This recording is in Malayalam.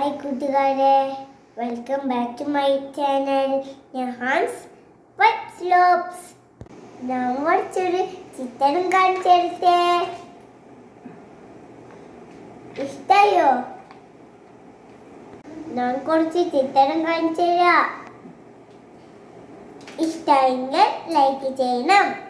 ഹായ് കൂട്ടുകാരെ. Welcome back to my channel ഞാൻ ഹാൻസ് സ്ലോപ്സ് ഞാൻ കുറച്ചൊരു ചിത്രം കാണിച്ചെടുത്തേ. ഇഷ്ടയോ? ഞാൻ കുറച്ച് ചിത്രം കാണിച്ചു തരാം ഇഷ്ടമെങ്കിൽ ലൈക്ക് ചെയ്യണം.